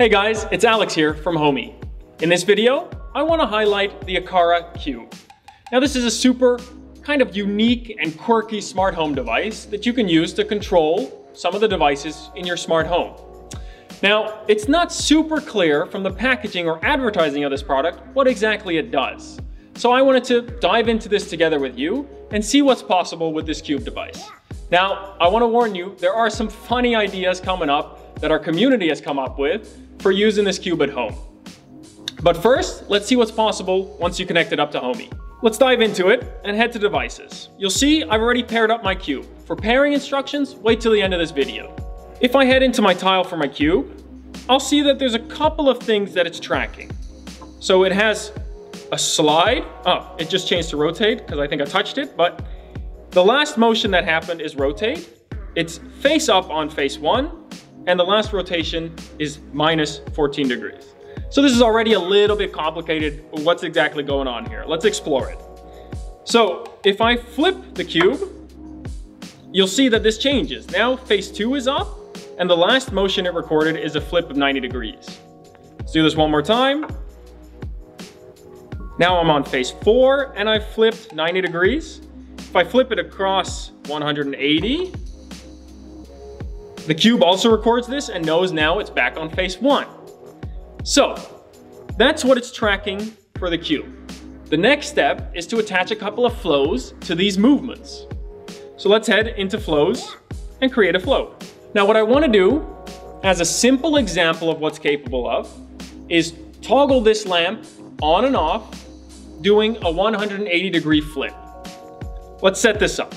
Hey guys, it's Alex here from Homey. In this video, I want to highlight the Aqara Cube. Now this is a super kind of unique and quirky smart home device that you can use to control some of the devices in your smart home. Now, it's not super clear from the packaging or advertising of this product what exactly it does. So I wanted to dive into this together with you and see what's possible with this Cube device. Now, I want to warn you, there are some funny ideas coming up that our community has come up with for using this Cube at home. But first, let's see what's possible once you connect it up to Homey. Let's dive into it and head to devices. You'll see I've already paired up my Cube. For pairing instructions, wait till the end of this video. If I head into my tile for my Cube, I'll see that there's a couple of things that it's tracking. So it has a slide. Oh, it just changed to rotate because I think I touched it, but the last motion that happened is rotate. It's face up on face one, and the last rotation is minus 14 degrees. So this is already a little bit complicated. What's exactly going on here? Let's explore it. So if I flip the cube, you'll see that this changes. Now face two is up and the last motion it recorded is a flip of 90 degrees. Let's do this one more time. Now I'm on face four and I flipped 90 degrees. If I flip it across 180, the cube also records this and knows now it's back on face one. So that's what it's tracking for the cube. The next step is to attach a couple of flows to these movements. So let's head into flows and create a flow. Now what I want to do, as a simple example of what's capable of, is toggle this lamp on and off, doing a 180 degree flip. Let's set this up.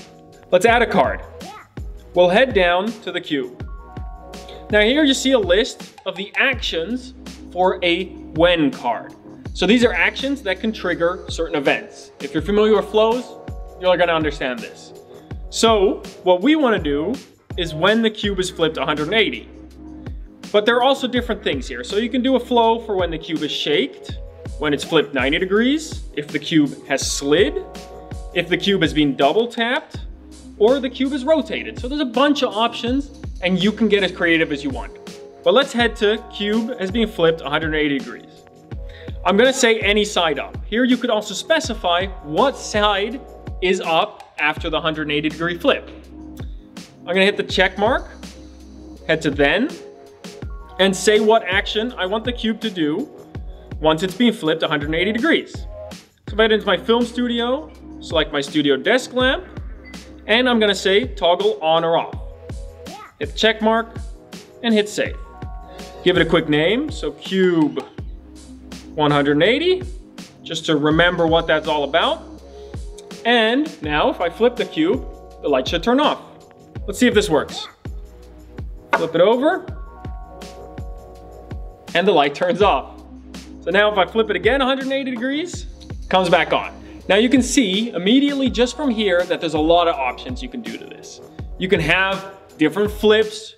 Let's add a card. We'll head down to the cube. Now here you see a list of the actions for a when card. So these are actions that can trigger certain events. If you're familiar with flows, you're gonna understand this. So what we wanna do is when the cube is flipped 180. But there are also different things here. So you can do a flow for when the cube is shaked, when it's flipped 90 degrees, if the cube has slid, if the cube has been double tapped, or the cube is rotated. So there's a bunch of options and you can get as creative as you want. But let's head to cube as being flipped 180 degrees. I'm gonna say any side up. Here you could also specify what side is up after the 180 degree flip. I'm gonna hit the check mark, head to then, and say what action I want the cube to do once it's being flipped 180 degrees. So if I head into my film studio, select my studio desk lamp, and I'm gonna say toggle on or off. Hit the check mark and hit save. Give it a quick name, so cube 180, just to remember what that's all about. And now if I flip the cube, the light should turn off. Let's see if this works. Flip it over, and the light turns off. So now if I flip it again 180 degrees, comes back on. Now you can see immediately just from here that there's a lot of options you can do to this. You can have different flips,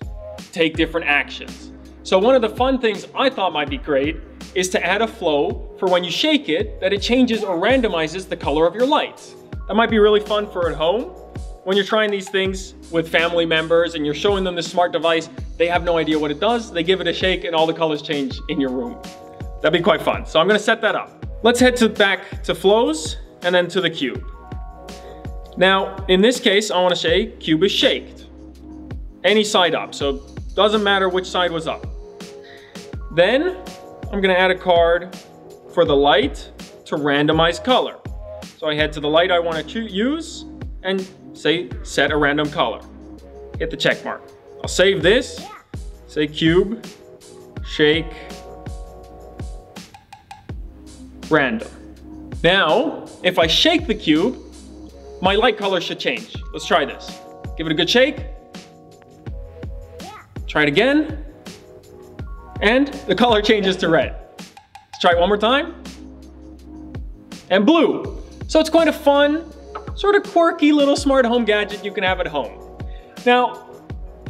take different actions. So one of the fun things I thought might be great is to add a flow for when you shake it, that it changes or randomizes the color of your lights. That might be really fun for at home. When you're trying these things with family members and you're showing them this smart device, they have no idea what it does. They give it a shake and all the colors change in your room. That'd be quite fun. So I'm gonna set that up. Let's head to back to flows and then to the cube. Now, in this case, I wanna say cube is shaked. Any side up, so doesn't matter which side was up. Then I'm gonna add a card for the light to randomize color. So I head to the light I wanna use and say set a random color. Hit the check mark. I'll save this, say cube, shake, random. Now, if I shake the cube, my light color should change. Let's try this. Give it a good shake. Try it again and the color changes to red. Let's try it one more time. And blue. So it's quite a fun, sort of quirky little smart home gadget you can have at home. Now,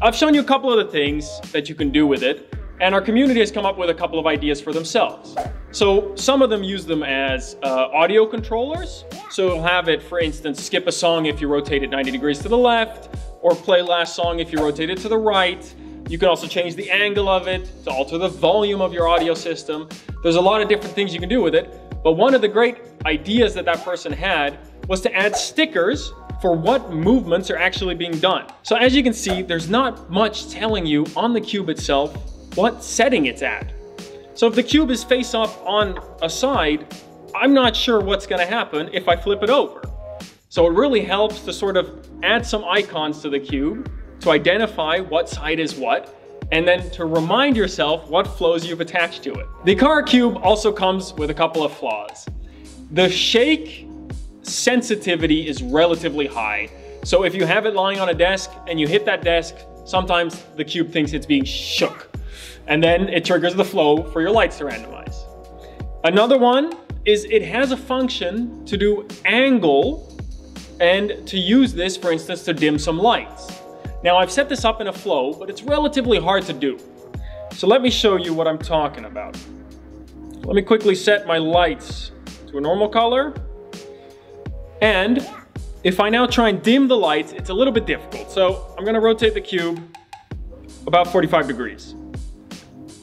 I've shown you a couple of the things that you can do with it, and our community has come up with a couple of ideas for themselves. So some of them use them as uh, audio controllers. So you'll have it, for instance, skip a song if you rotate it 90 degrees to the left, or play last song if you rotate it to the right, You can also change the angle of it to alter the volume of your audio system. There's a lot of different things you can do with it. But one of the great ideas that that person had was to add stickers for what movements are actually being done. So as you can see, there's not much telling you on the cube itself what setting it's at. So if the cube is face up on a side, I'm not sure what's gonna happen if I flip it over. So it really helps to sort of add some icons to the cube to identify what side is what, and then to remind yourself what flows you've attached to it. The Aqara Cube also comes with a couple of flaws. The shake sensitivity is relatively high. So if you have it lying on a desk and you hit that desk, sometimes the cube thinks it's being shook. And then it triggers the flow for your lights to randomize. Another one is it has a function to do angle and to use this, for instance, to dim some lights. Now I've set this up in a flow, but it's relatively hard to do. So let me show you what I'm talking about. Let me quickly set my lights to a normal color and if I now try and dim the lights, it's a little bit difficult. So I'm gonna rotate the cube about 45 degrees.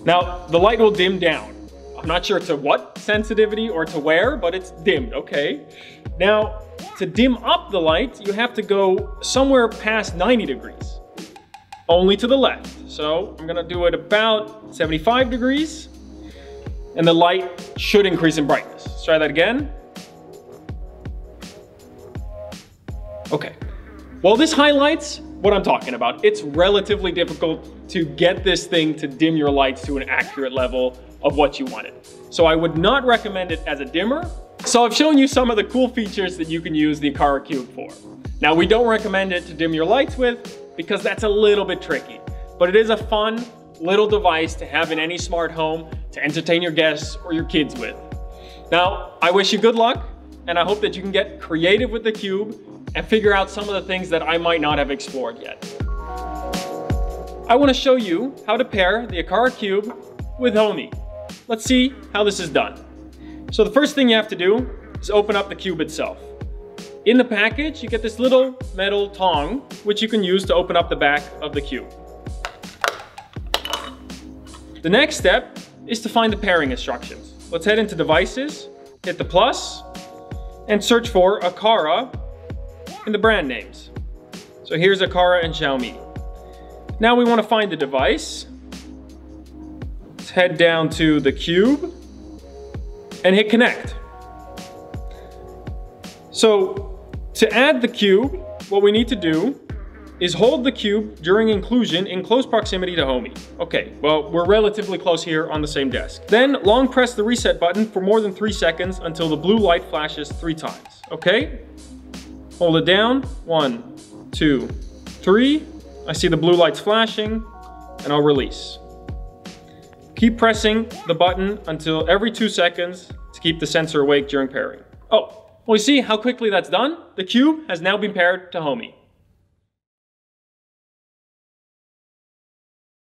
Now, the light will dim down. I'm not sure to what sensitivity or to where, but it's dimmed, okay? Now, to dim up the light, you have to go somewhere past 90 degrees, only to the left. So I'm gonna do it about 75 degrees, and the light should increase in brightness. Let's try that again. Okay. Well, this highlights what I'm talking about. It's relatively difficult to get this thing to dim your lights to an accurate level of what you wanted. So I would not recommend it as a dimmer. So I've shown you some of the cool features that you can use the Aqara Cube for. Now we don't recommend it to dim your lights with because that's a little bit tricky, but it is a fun little device to have in any smart home to entertain your guests or your kids with. Now, I wish you good luck and I hope that you can get creative with the cube and figure out some of the things that I might not have explored yet. I want to show you how to pair the Aqara Cube with Homey. Let's see how this is done. So the first thing you have to do is open up the cube itself. In the package, you get this little metal tong, which you can use to open up the back of the cube. The next step is to find the pairing instructions. Let's head into devices, hit the plus, and search for Aqara in the brand names. So here's Aqara and Xiaomi. Now we want to find the device. Let's head down to the cube and hit connect. So to add the cube, what we need to do is hold the cube during inclusion in close proximity to Homey. Okay, well, we're relatively close here on the same desk. Then long press the reset button for more than three seconds until the blue light flashes three times, okay? Hold it down, one, two, three. I see the blue lights flashing and I'll release. Keep pressing the button until every two seconds to keep the sensor awake during pairing. Oh, well you see how quickly that's done? The cube has now been paired to Homey.